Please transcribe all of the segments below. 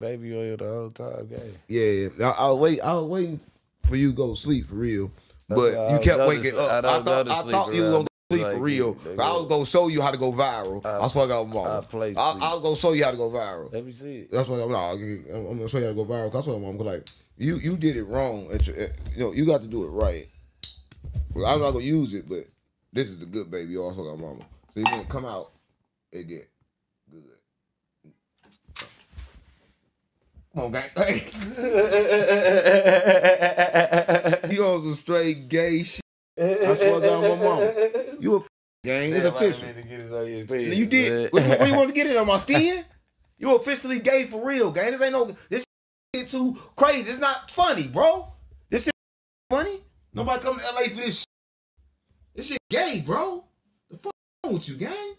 baby oil the whole time, gang. Yeah, I, I was wait. I was waiting for you to go to sleep for real, but I you kept waking sleep- up. I I, thought I thought you was gonna sleep like for real. I was gonna show you how to go viral. I, I- swear to God, mom. I play I. I was gonna show you how to go viral. Let me see it. That's why I'm, nah, I'm I'm gonna show you how to go viral. Cause I told mom, like, you you did it wrong. At your, at- you know, you got to do it right. Well, I'm not gonna use it, but this is the good baby. You also got mama. So you gonna come out and get good. Come on, gang. you on some straight gay shit. I swear to God, my mama. You a f- gang. It's Damn, official. didn't mean to get it on You did. man. What, what, what you want to get it on my skin? You officially gay for real, gang. This ain't no. This shit too crazy. It's not funny, bro. This shit funny. Nobody come to LA for this. Shit. This shit gay, bro. The fuck wrong with you, gang?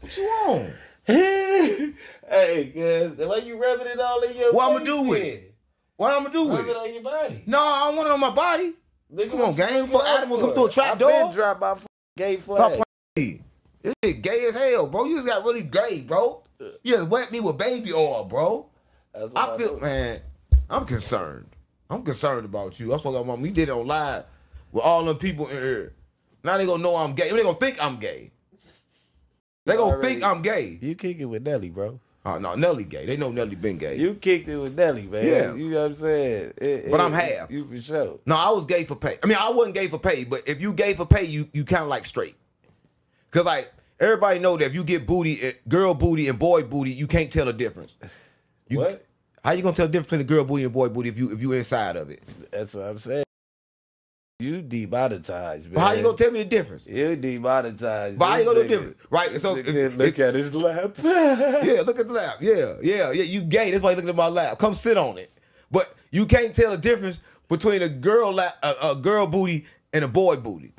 What you on? hey, guys, why you rubbing it all in your What I'ma do with it? What I'm gonna do Rub with it it? on your body. No, I don't want it on my body. Nigga, Come on, gang. Adam will come through a trap I door. been drop my f- gay Stop flag. This shit gay as hell, bro. You just got really gay, bro. You just wet me with baby oil, bro. That's what I feel, do. man, I'm concerned. I'm concerned about you. I saw that mom. We did it on live with all them people in here. Now they gonna know I'm gay. They gonna think I'm gay. They gonna Already- think I'm gay. You kick it with Nelly, bro. Oh no, Nelly gay. They know Nelly been gay. You kicked it with Nelly, man. Yeah. You know what I'm saying? It- But it- I'm half. You for sure. no, I was gay for pay. I mean, I wasn't gay for pay, but if you gay for pay, you you kind of like straight. Cause like everybody know that if you get booty, eh, girl booty and boy booty, you can't tell the difference. You, What? How you gonna tell the difference between the girl booty and boy booty if you if you inside of it? That's what I'm saying. You demonetized, man. But how you gonna tell me the difference? You demonetized. But how you gonna do different? Right. So this if- nigga if- look at his lap. Yeah, look at the lap. Yeah, yeah, yeah. You gay. That's why you looking at my lap. Come sit on it. But you can't tell the difference between a girl lap, a, a girl booty and a boy booty.